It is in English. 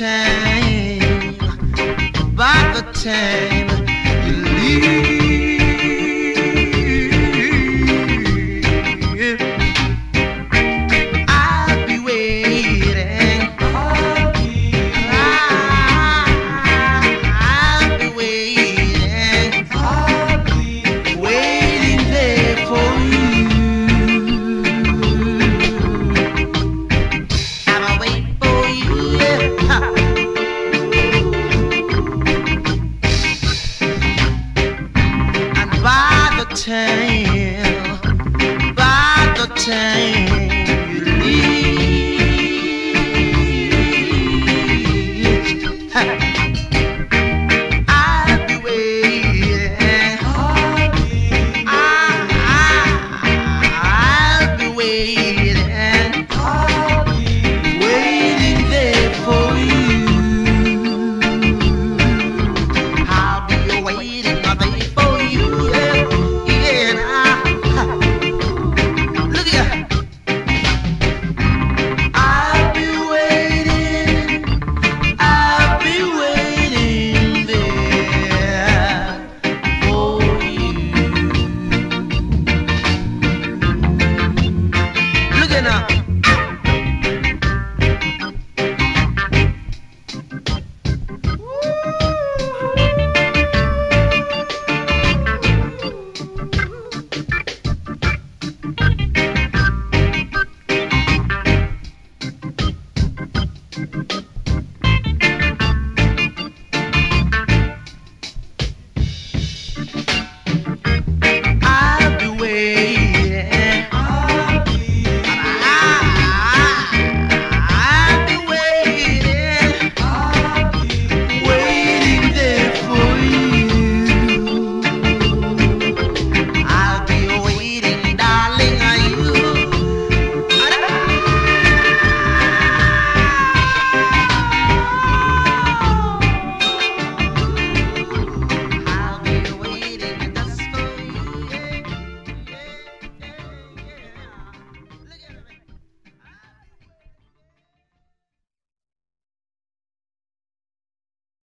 time, by the time you leave, cena.